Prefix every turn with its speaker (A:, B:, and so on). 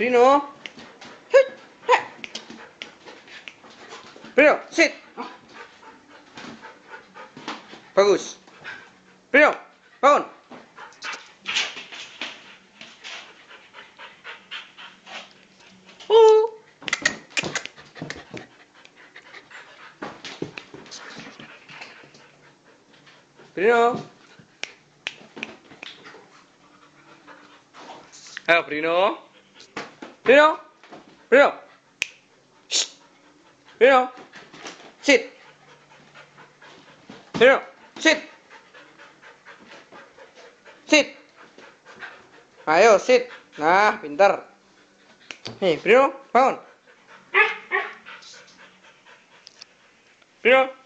A: Prino. Prino, sit. Bagus. Prino, bangun. Uh. Prino. Ayo, Prino. Prino. Shh. Prino. Sit. Prino. Sit. Sit. Ayo, sit. Nah, pintar. Nih, Prino, bangun. Prino.